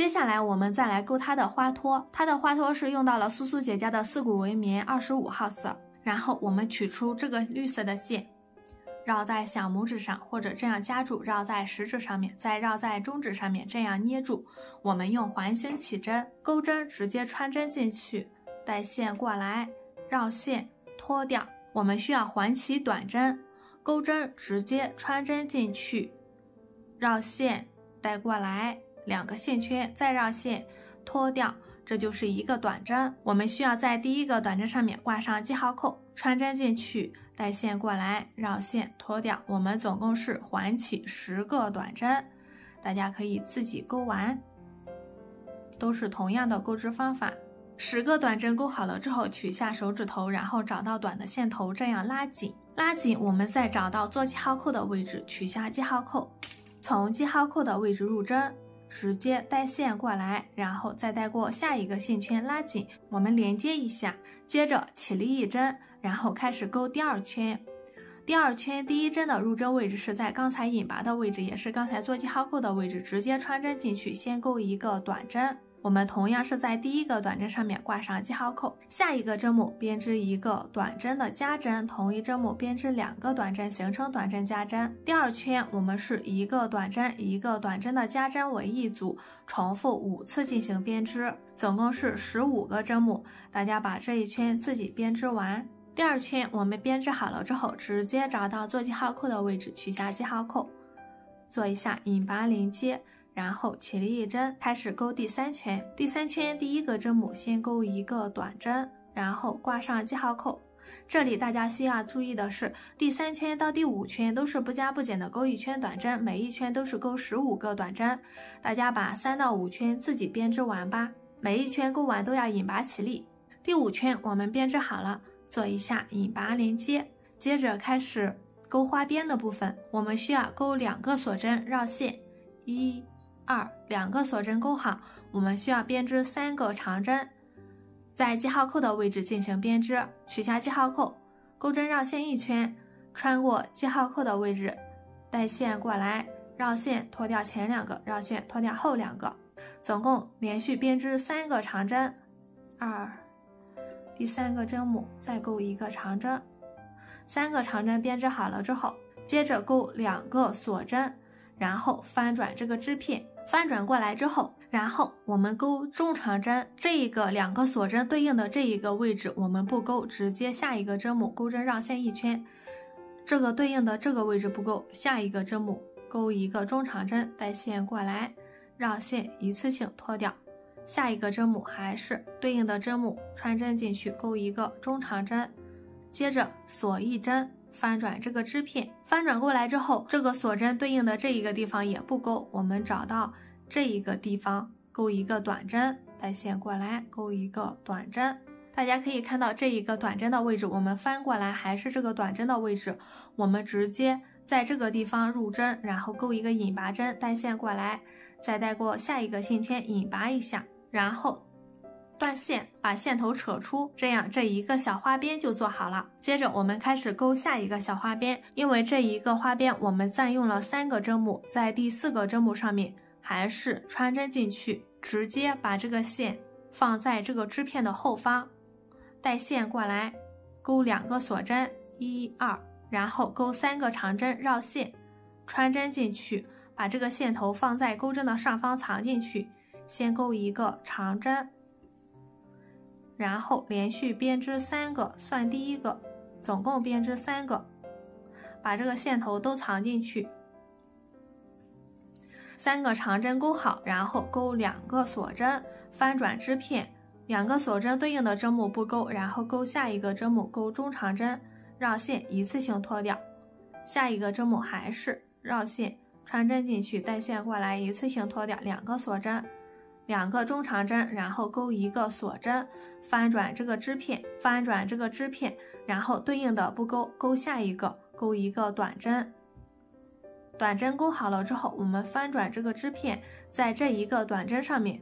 接下来我们再来钩它的花托，它的花托是用到了苏苏姐家的四股纹棉二十五号色，然后我们取出这个绿色的线，绕在小拇指上或者这样夹住，绕在食指上面，再绕在中指上面这样捏住。我们用环形起针，钩针直接穿针进去，带线过来，绕线脱掉。我们需要环起短针，钩针直接穿针进去，绕线带过来。两个线圈，再绕线脱掉，这就是一个短针。我们需要在第一个短针上面挂上记号扣，穿针进去，带线过来，绕线脱掉。我们总共是环起十个短针，大家可以自己钩完，都是同样的钩织方法。十个短针钩好了之后，取下手指头，然后找到短的线头，这样拉紧，拉紧。我们再找到做记号扣的位置，取下记号扣，从记号扣的位置入针。直接带线过来，然后再带过下一个线圈，拉紧，我们连接一下，接着起立一针，然后开始钩第二圈。第二圈第一针的入针位置是在刚才引拔的位置，也是刚才做记号扣的位置，直接穿针进去，先钩一个短针。我们同样是在第一个短针上面挂上记号扣，下一个针目编织一个短针的加针，同一针目编织两个短针，形成短针加针。第二圈我们是一个短针一个短针的加针为一组，重复五次进行编织，总共是十五个针目。大家把这一圈自己编织完。第二圈我们编织好了之后，直接找到做记号扣的位置，取下记号扣，做一下引拔连接。然后起立一针，开始钩第三圈。第三圈第一个针目先钩一个短针，然后挂上记号扣。这里大家需要注意的是，第三圈到第五圈都是不加不减的钩一圈短针，每一圈都是钩十五个短针。大家把三到五圈自己编织完吧，每一圈钩完都要引拔起立。第五圈我们编织好了，做一下引拔连接，接着开始钩花边的部分。我们需要钩两个锁针绕线，一。二两个锁针钩好，我们需要编织三个长针，在记号扣的位置进行编织，取下记号扣，钩针绕线一圈，穿过记号扣的位置，带线过来，绕线脱掉前两个，绕线脱掉后两个，总共连续编织三个长针。二，第三个针目再钩一个长针，三个长针编织好了之后，接着钩两个锁针，然后翻转这个织片。翻转过来之后，然后我们钩中长针，这一个两个锁针对应的这一个位置我们不钩，直接下一个针目钩针绕线一圈，这个对应的这个位置不钩，下一个针目钩一个中长针带线过来，绕线一次性脱掉，下一个针目还是对应的针目穿针进去钩一个中长针，接着锁一针。翻转这个织片，翻转过来之后，这个锁针对应的这一个地方也不钩，我们找到这一个地方钩一个短针，带线过来钩一个短针。大家可以看到这一个短针的位置，我们翻过来还是这个短针的位置，我们直接在这个地方入针，然后钩一个引拔针，带线过来，再带过下一个线圈引拔一下，然后。断线，把线头扯出，这样这一个小花边就做好了。接着我们开始钩下一个小花边，因为这一个花边我们暂用了三个针目，在第四个针目上面还是穿针进去，直接把这个线放在这个织片的后方，带线过来，钩两个锁针，一二，然后钩三个长针绕线，穿针进去，把这个线头放在钩针的上方藏进去，先钩一个长针。然后连续编织三个，算第一个，总共编织三个，把这个线头都藏进去，三个长针钩好，然后钩两个锁针，翻转织片，两个锁针对应的针目不钩，然后钩下一个针目，钩中长针，绕线一次性脱掉，下一个针目还是绕线穿针进去，带线过来一次性脱掉两个锁针。两个中长针，然后钩一个锁针，翻转这个织片，翻转这个织片，然后对应的不钩，钩下一个，钩一个短针。短针钩好了之后，我们翻转这个织片，在这一个短针上面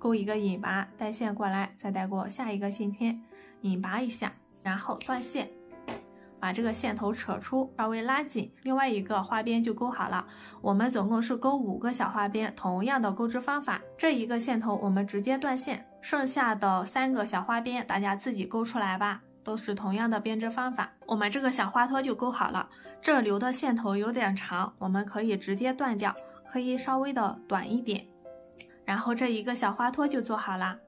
钩一个引拔，带线过来，再带过下一个线圈，引拔一下，然后断线，把这个线头扯出，稍微拉紧，另外一个花边就钩好了。我们总共是钩五个小花边，同样的钩织方法。这一个线头我们直接断线，剩下的三个小花边大家自己钩出来吧，都是同样的编织方法。我们这个小花托就钩好了，这留的线头有点长，我们可以直接断掉，可以稍微的短一点。然后这一个小花托就做好了。